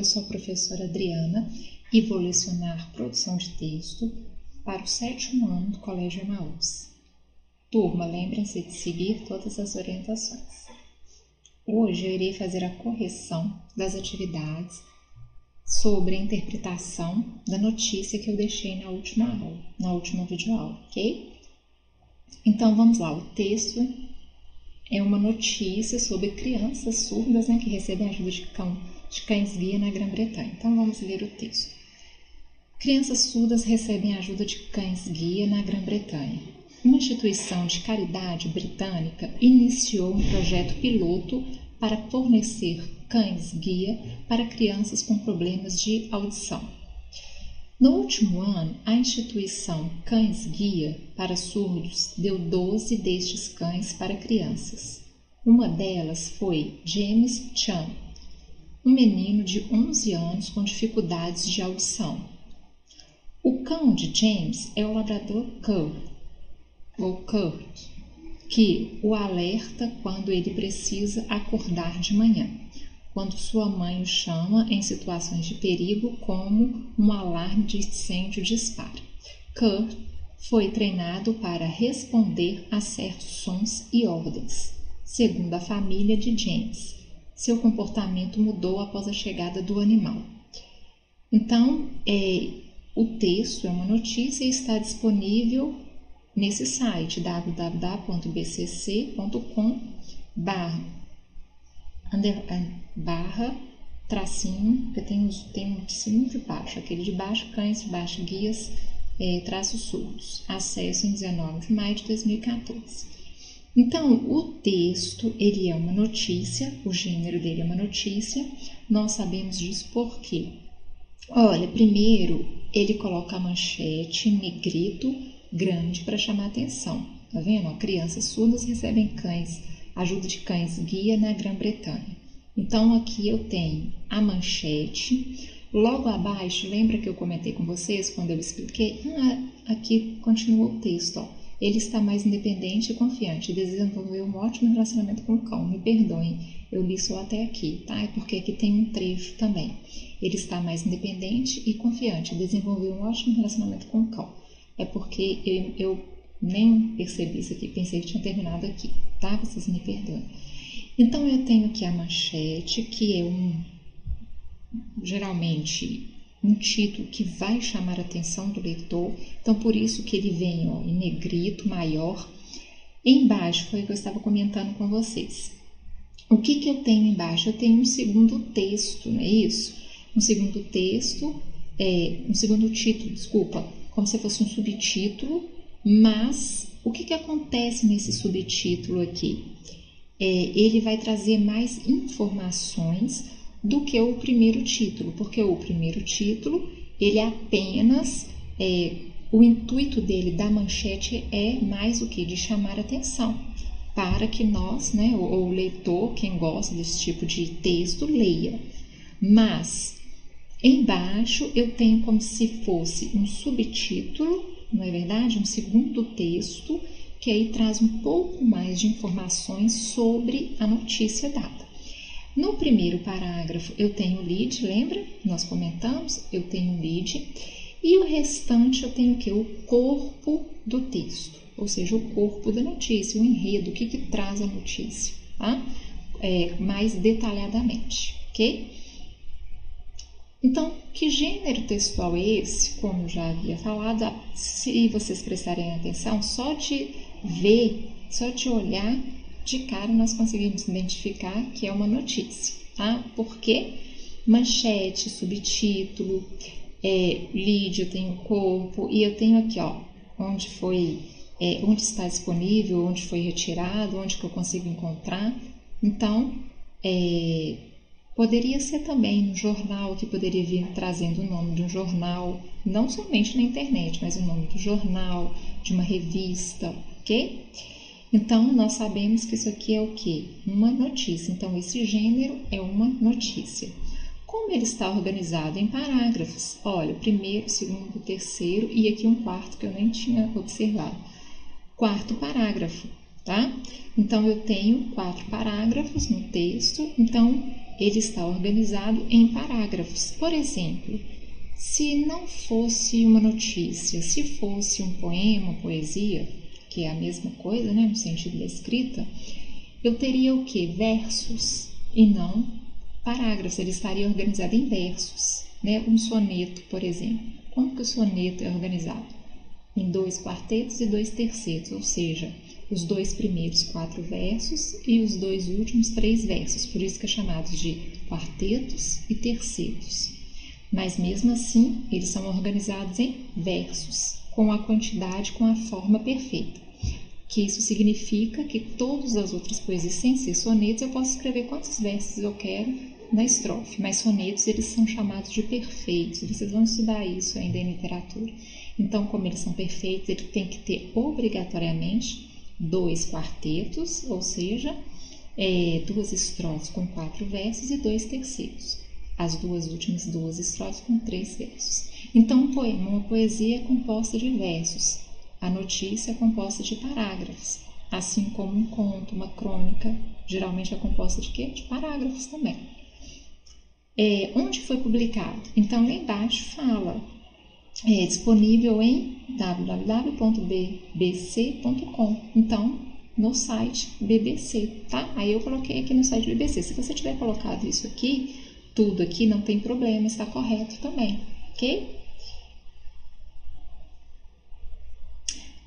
Eu sou a professora Adriana e vou lecionar produção de texto para o sétimo ano do Colégio Emaús. Turma, lembrem-se de seguir todas as orientações. Hoje eu irei fazer a correção das atividades sobre a interpretação da notícia que eu deixei na última aula, na última videoaula, ok? Então vamos lá, o texto é uma notícia sobre crianças surdas né, que recebem ajuda de, cão, de cães-guia na Grã-Bretanha. Então vamos ler o texto. Crianças surdas recebem ajuda de cães-guia na Grã-Bretanha. Uma instituição de caridade britânica iniciou um projeto piloto para fornecer cães-guia para crianças com problemas de audição. No último ano, a instituição Cães Guia para Surdos deu 12 destes cães para crianças. Uma delas foi James Chan, um menino de 11 anos com dificuldades de audição. O cão de James é o labrador Kurt, ou Kurt, que o alerta quando ele precisa acordar de manhã quando sua mãe o chama em situações de perigo, como um alarme de incêndio dispara. Kurt foi treinado para responder a certos sons e ordens. Segundo a família de James, seu comportamento mudou após a chegada do animal. Então, é, o texto é uma notícia e está disponível nesse site www.bcc.com under, barra, tracinho, porque tem, tem um cima de baixo, aquele de baixo, cães de baixo, guias, é, traços surdos. Acesso em 19 de maio de 2014. Então, o texto, ele é uma notícia, o gênero dele é uma notícia, nós sabemos disso por quê? Olha, primeiro, ele coloca a manchete negrito grande para chamar atenção. Tá vendo? crianças surdas recebem cães ajuda de cães guia na Grã-Bretanha. Então aqui eu tenho a manchete. Logo abaixo, lembra que eu comentei com vocês quando eu expliquei? Ah, aqui continua o texto. Ó. Ele está mais independente e confiante, desenvolveu um ótimo relacionamento com o cão. Me perdoem, eu li só até aqui, tá? É porque aqui tem um trecho também. Ele está mais independente e confiante, desenvolveu um ótimo relacionamento com o cão. É porque eu, eu nem percebi isso aqui, pensei que tinha terminado aqui, tá? Vocês me perdoem. Então eu tenho aqui a manchete, que é um geralmente um título que vai chamar a atenção do leitor, então por isso que ele vem ó, em negrito maior. Embaixo foi o que eu estava comentando com vocês. O que, que eu tenho embaixo? Eu tenho um segundo texto, não é isso? Um segundo texto, é, um segundo título, desculpa, como se fosse um subtítulo mas o que, que acontece nesse subtítulo aqui? É, ele vai trazer mais informações do que o primeiro título, porque o primeiro título ele apenas é, o intuito dele da manchete é mais o que de chamar atenção para que nós, né, ou o leitor, quem gosta desse tipo de texto, leia. Mas embaixo eu tenho como se fosse um subtítulo não é verdade? Um segundo texto que aí traz um pouco mais de informações sobre a notícia dada. No primeiro parágrafo eu tenho o lead, lembra? Nós comentamos, eu tenho o lead e o restante eu tenho o que? O corpo do texto, ou seja, o corpo da notícia, o enredo, o que, que traz a notícia, tá? É, mais detalhadamente, ok? Então, que gênero textual é esse? Como já havia falado, se vocês prestarem atenção, só de ver, só de olhar, de cara nós conseguimos identificar que é uma notícia, tá? Porque manchete, subtítulo, é, lead, eu tenho corpo e eu tenho aqui, ó, onde foi, é, onde está disponível, onde foi retirado, onde que eu consigo encontrar. Então, é, Poderia ser também no jornal, que poderia vir trazendo o nome de um jornal, não somente na internet, mas o nome do jornal, de uma revista, ok? Então, nós sabemos que isso aqui é o que? Uma notícia. Então, esse gênero é uma notícia. Como ele está organizado em parágrafos? Olha, primeiro, segundo, terceiro e aqui um quarto que eu nem tinha observado. Quarto parágrafo, tá? Então, eu tenho quatro parágrafos no texto. Então, ele está organizado em parágrafos. Por exemplo, se não fosse uma notícia, se fosse um poema, poesia, que é a mesma coisa, né, no sentido da escrita, eu teria o que? Versos e não parágrafos. Ele estaria organizado em versos, né? Um soneto, por exemplo. Como que o soneto é organizado? Em dois quartetos e dois tercetos, ou seja, os dois primeiros quatro versos e os dois últimos três versos, por isso que é chamado de quartetos e tercetos. Mas mesmo assim, eles são organizados em versos, com a quantidade, com a forma perfeita. Que isso significa que todas as outras poesias, sem ser sonetos, eu posso escrever quantos versos eu quero na estrofe, mas sonetos eles são chamados de perfeitos. Vocês vão estudar isso ainda em literatura. Então, como eles são perfeitos, ele tem que ter obrigatoriamente dois quartetos, ou seja, é, duas estrofes com quatro versos e dois terceiros. As duas últimas duas estrofes com três versos. Então, um poema, uma poesia é composta de versos. A notícia é composta de parágrafos, assim como um conto, uma crônica, geralmente é composta de quê? De parágrafos também. É, onde foi publicado? Então, lá embaixo fala é disponível em www.bbc.com. Então, no site BBC, tá? Aí eu coloquei aqui no site BBC. Se você tiver colocado isso aqui, tudo aqui, não tem problema, está correto também, ok?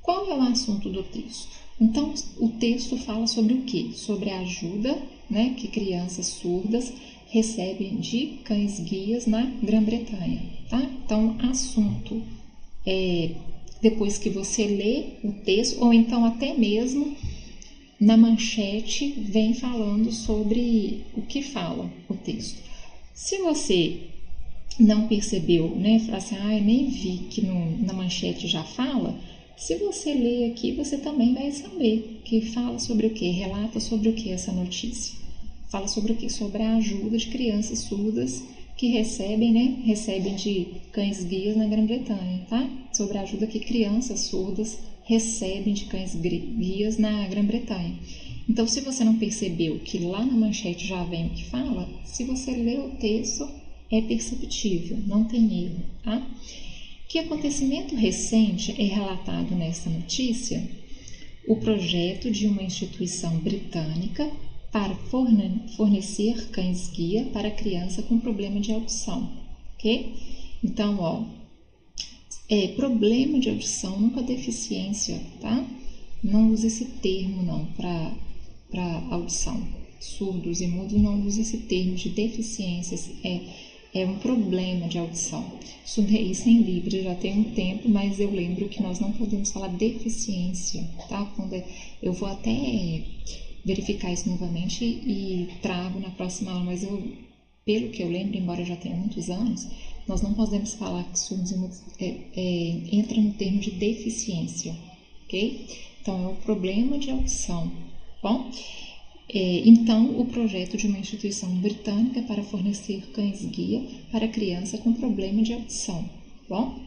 Qual é o assunto do texto? Então, o texto fala sobre o que? Sobre a ajuda né, que crianças surdas recebem de cães guias na Grã-Bretanha, tá? Então, assunto é depois que você lê o texto, ou então até mesmo na manchete vem falando sobre o que fala o texto. Se você não percebeu, né, falar assim, ah, eu nem vi que no, na manchete já fala, se você ler aqui, você também vai saber que fala sobre o que, relata sobre o que essa notícia. Fala sobre o que? Sobre a ajuda de crianças surdas que recebem, né? Recebem de cães guias na Grã-Bretanha, tá? Sobre a ajuda que crianças surdas recebem de cães guias na Grã-Bretanha. Então, se você não percebeu que lá na manchete já vem o que fala, se você ler o texto, é perceptível, não tem erro, tá? Que acontecimento recente é relatado nessa notícia? O projeto de uma instituição britânica para fornecer cães-guia para criança com problema de audição, ok? Então, ó, é problema de audição, nunca deficiência, tá? Não use esse termo, não, para audição. Surdos e mudos não use esse termo de deficiências, é, é um problema de audição. Isso em Libra já tem um tempo, mas eu lembro que nós não podemos falar deficiência, tá? Quando é, eu vou até verificar isso novamente e trago na próxima aula, mas eu, pelo que eu lembro, embora já tenha muitos anos, nós não podemos falar que surdos é, é, entra no termo de deficiência, ok? Então, é o problema de audição, bom? É, então, o projeto de uma instituição britânica para fornecer cães-guia para criança com problema de audição, bom?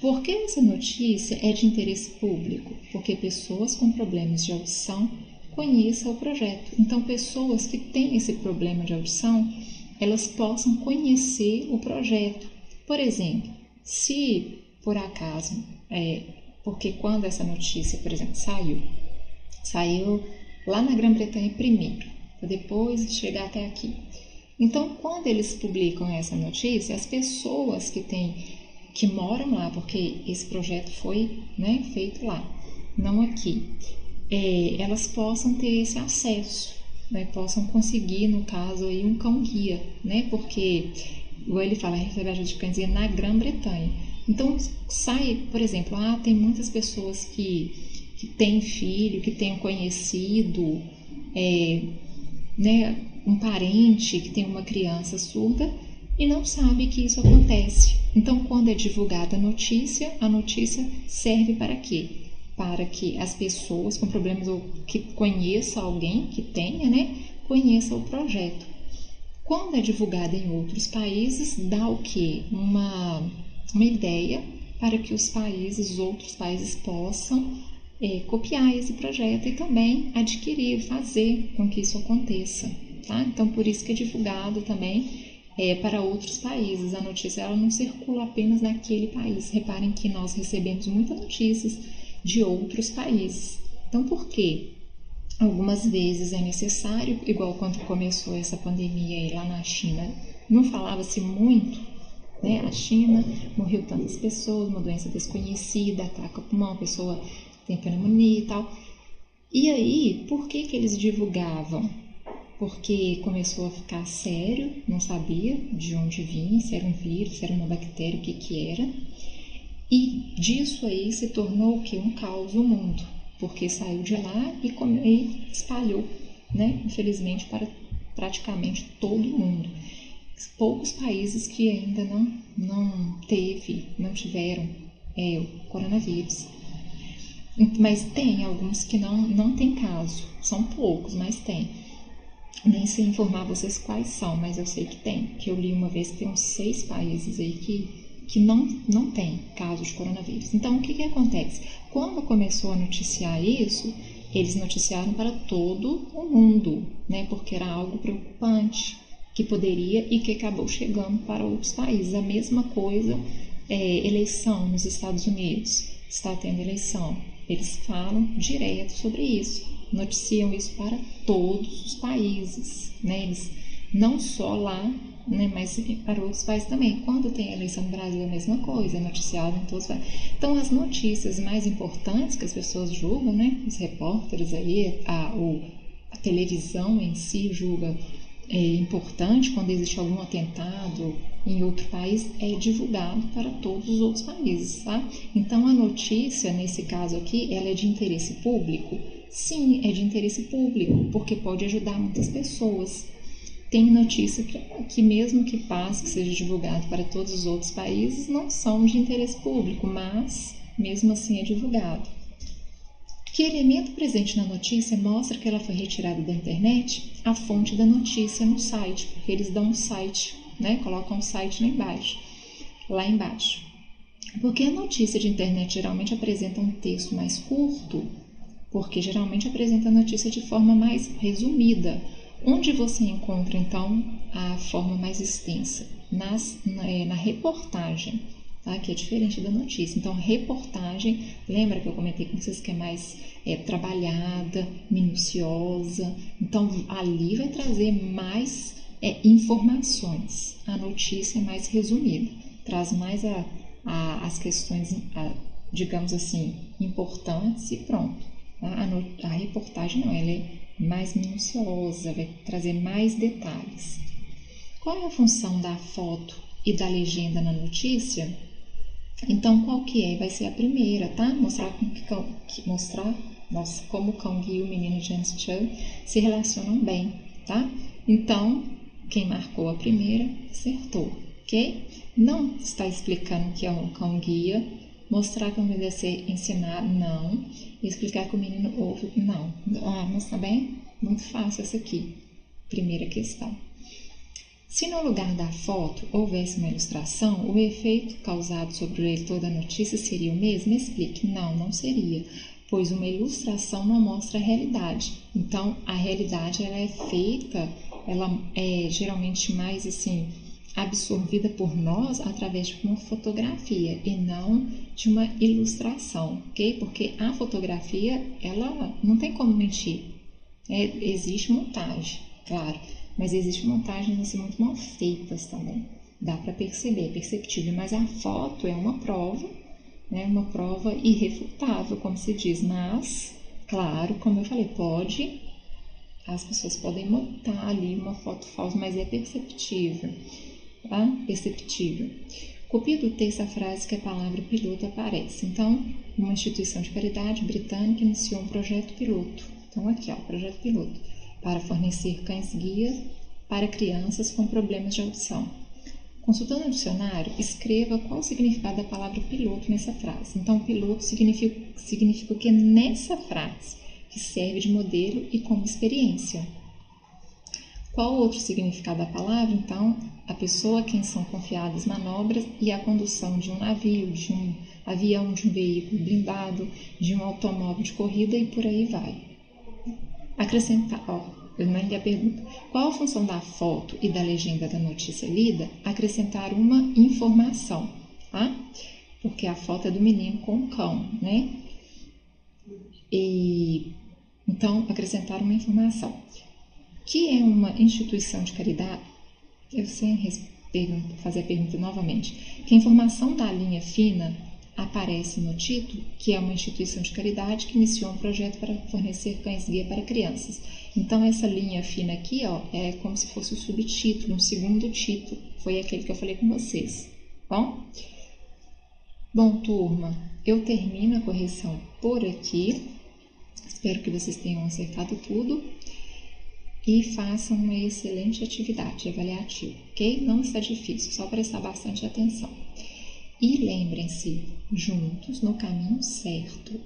Por que essa notícia é de interesse público? Porque pessoas com problemas de audição conheçam o projeto. Então, pessoas que têm esse problema de audição, elas possam conhecer o projeto. Por exemplo, se por acaso, é, porque quando essa notícia, por exemplo, saiu, saiu lá na Grã-Bretanha primeiro, para depois chegar até aqui. Então, quando eles publicam essa notícia, as pessoas que têm que moram lá, porque esse projeto foi né, feito lá, não aqui, é, elas possam ter esse acesso, né, possam conseguir, no caso, aí, um cão-guia, né, porque, igual ele fala, receber ajuda de cães-guia na Grã-Bretanha. Então, sai, por exemplo, ah, tem muitas pessoas que, que têm filho, que têm conhecido, é, né, um parente que tem uma criança surda, e não sabe que isso acontece. Então, quando é divulgada a notícia, a notícia serve para quê? Para que as pessoas com problemas ou que conheça alguém que tenha, né, conheça o projeto. Quando é divulgada em outros países, dá o que? Uma, uma ideia para que os países, os outros países possam é, copiar esse projeto e também adquirir, fazer com que isso aconteça. tá? Então, por isso que é divulgado também é, para outros países. A notícia ela não circula apenas naquele país. Reparem que nós recebemos muitas notícias de outros países. Então, por quê? Algumas vezes é necessário, igual quando começou essa pandemia lá na China, não falava-se muito, né? A China morreu tantas pessoas, uma doença desconhecida, ataca o pulmão, a pessoa tem pneumonia e tal. E aí, por que que eles divulgavam? Porque começou a ficar sério, não sabia de onde vinha, se era um vírus, se era uma bactéria, o que que era. E disso aí se tornou o que? Um caos no mundo porque saiu de lá e, e espalhou, né, infelizmente, para praticamente todo mundo. Poucos países que ainda não, não teve, não tiveram é, o coronavírus. Mas tem alguns que não, não tem caso, são poucos, mas tem. Nem sei informar vocês quais são, mas eu sei que tem. Que eu li uma vez que tem uns seis países aí que que não, não tem casos de coronavírus. Então, o que, que acontece? Quando começou a noticiar isso, eles noticiaram para todo o mundo, né? Porque era algo preocupante que poderia e que acabou chegando para outros países. A mesma coisa, é, eleição nos Estados Unidos. Está tendo eleição. Eles falam direto sobre isso, noticiam isso para todos os países, né? Eles não só lá né? mas para outros países também. Quando tem eleição no Brasil, é a mesma coisa, é noticiado em todos os países. Então, as notícias mais importantes que as pessoas julgam, né? os repórteres aí, a, o, a televisão em si julga é importante quando existe algum atentado em outro país, é divulgado para todos os outros países, tá? Então a notícia, nesse caso aqui, ela é de interesse público? Sim, é de interesse público, porque pode ajudar muitas pessoas tem notícia que, que, mesmo que passe, que seja divulgado para todos os outros países, não são de interesse público, mas mesmo assim é divulgado. Que elemento presente na notícia mostra que ela foi retirada da internet? A fonte da notícia no site, porque eles dão um site, né? Colocam um site lá embaixo. Lá embaixo. Porque a notícia de internet geralmente apresenta um texto mais curto, porque geralmente apresenta a notícia de forma mais resumida Onde você encontra então a forma mais extensa? Nas, na, é, na reportagem, tá? que é diferente da notícia. Então, reportagem, lembra que eu comentei com vocês que é mais é, trabalhada, minuciosa. Então, ali vai trazer mais é, informações. A notícia é mais resumida, traz mais a, a, as questões, a, digamos assim, importantes e pronto. Tá? A, a reportagem não, ela é mais minuciosa, vai trazer mais detalhes. Qual é a função da foto e da legenda na notícia? Então, qual que é? Vai ser a primeira, tá? Mostrar como, que, mostrar, nossa, como o cão guia e o menino James Chubb se relacionam bem, tá? Então, quem marcou a primeira, acertou, ok? Não está explicando que é um cão guia, mostrar como deve ser ensinar, não. Explicar que o menino ouve, não. Ah, mas tá bem? Muito fácil essa aqui. Primeira questão. Se no lugar da foto houvesse uma ilustração, o efeito causado sobre o leitor da notícia seria o mesmo? Explique. Não, não seria, pois uma ilustração não mostra a realidade. Então, a realidade ela é feita, ela é geralmente mais assim, absorvida por nós através de uma fotografia e não de uma ilustração, ok? Porque a fotografia, ela não tem como mentir. É, existe montagem, claro, mas existe montagens assim, muito mal feitas também. Dá para perceber, é perceptível, mas a foto é uma prova, né? Uma prova irrefutável, como se diz, mas, claro, como eu falei, pode as pessoas podem montar ali uma foto falsa, mas é perceptível tá? perceptível. Copia do texto a frase que a palavra piloto aparece. Então, uma instituição de caridade britânica iniciou um projeto piloto. Então, aqui, ó, projeto piloto, para fornecer cães-guias para crianças com problemas de audição. Consultando o dicionário, escreva qual o significado da palavra piloto nessa frase. Então, piloto significa, significa o que nessa frase, que serve de modelo e como experiência. Qual o outro significado da palavra? Então, a pessoa a quem são confiadas manobras e a condução de um navio, de um avião, de um veículo blindado, de um automóvel de corrida e por aí vai. Acrescentar, ó, eu li a pergunta. Qual a função da foto e da legenda da notícia lida? Acrescentar uma informação, tá? Porque a foto é do menino com o cão, né? E então acrescentar uma informação. Que é uma instituição de caridade? Eu sei fazer a pergunta novamente. Que a informação da linha fina aparece no título, que é uma instituição de caridade que iniciou um projeto para fornecer cães-guia para crianças. Então, essa linha fina aqui ó, é como se fosse o subtítulo, um segundo título. Foi aquele que eu falei com vocês. Bom? Bom, turma, eu termino a correção por aqui. Espero que vocês tenham acertado tudo e façam uma excelente atividade avaliativa, ok? Não está difícil, só prestar bastante atenção. E lembrem-se, juntos no caminho certo.